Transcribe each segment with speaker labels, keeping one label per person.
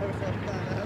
Speaker 1: debe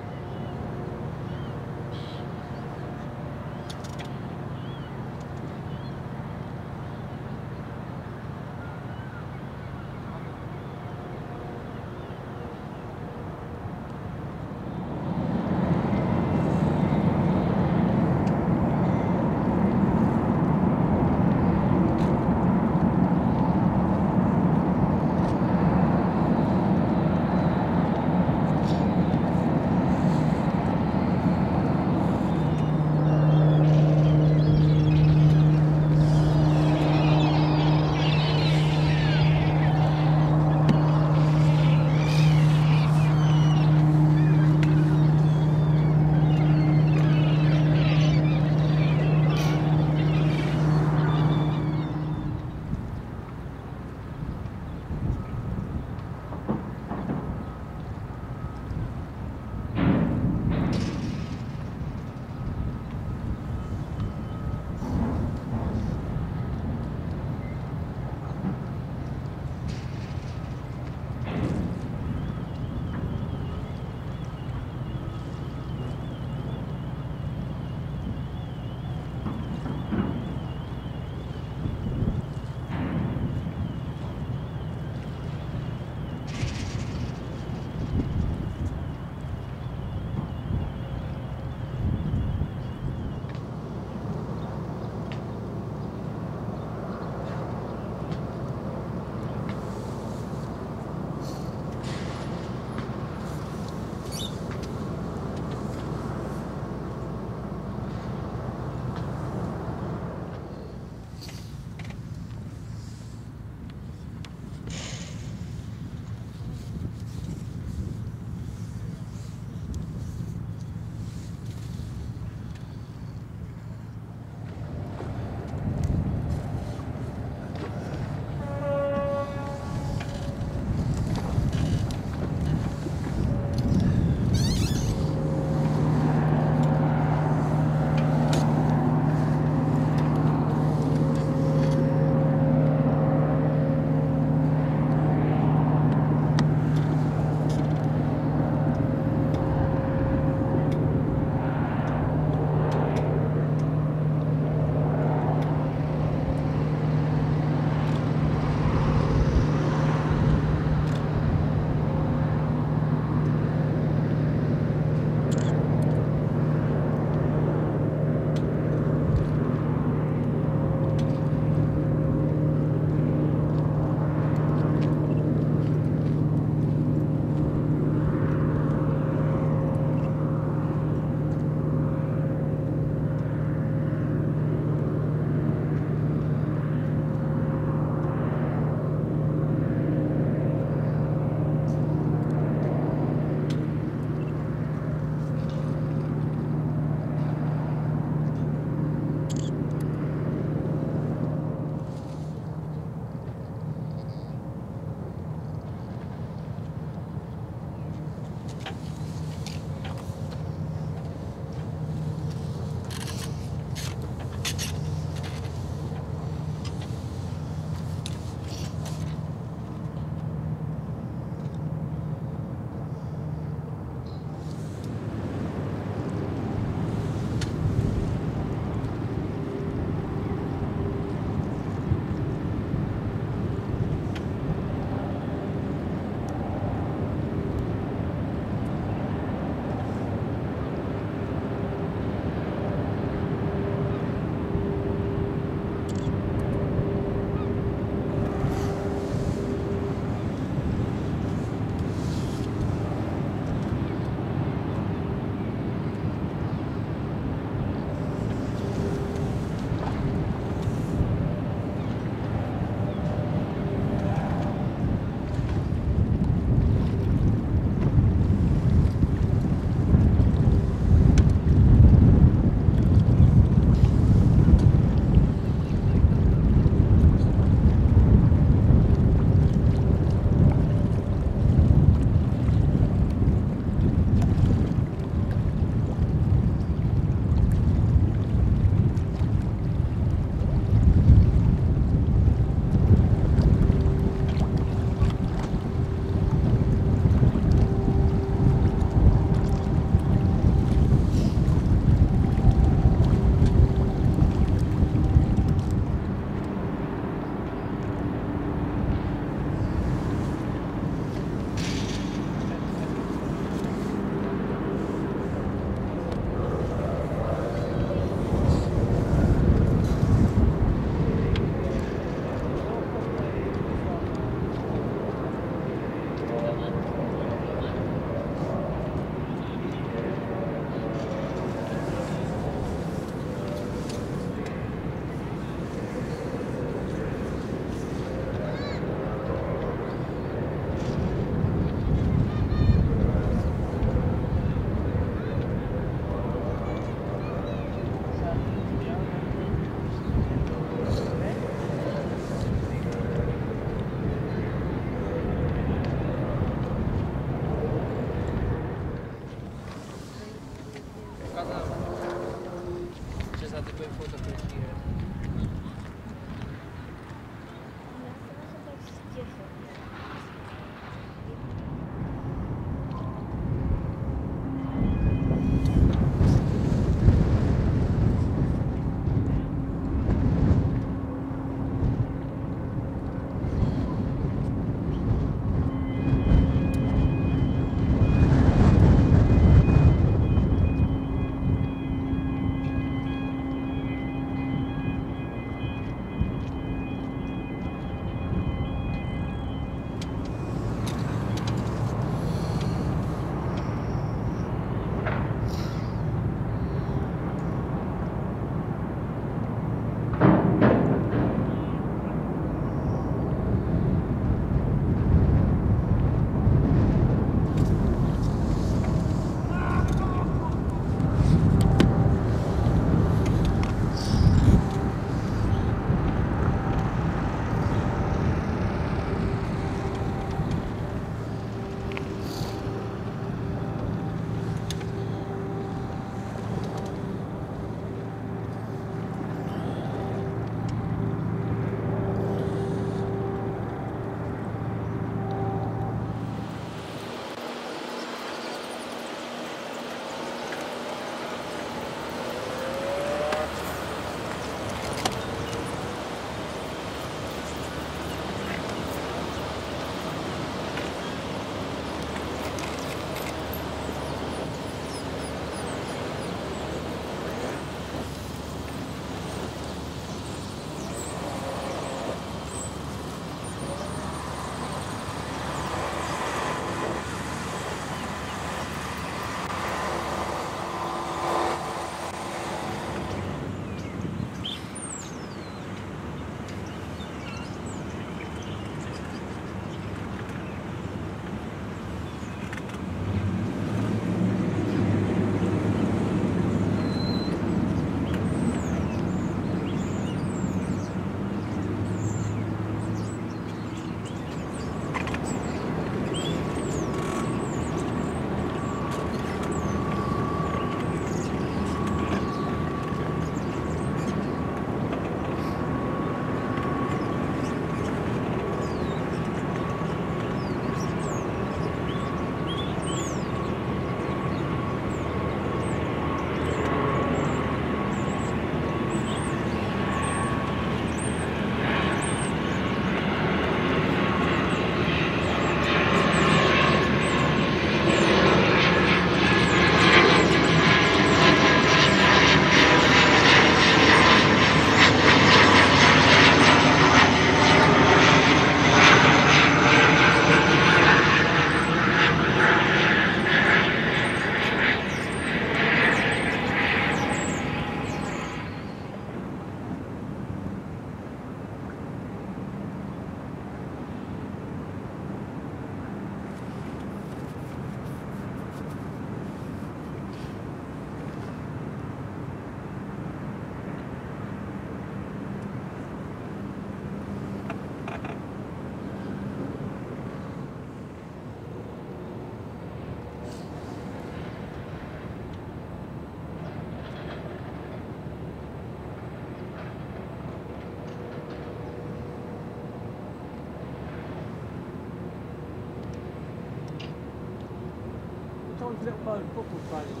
Speaker 2: Friday.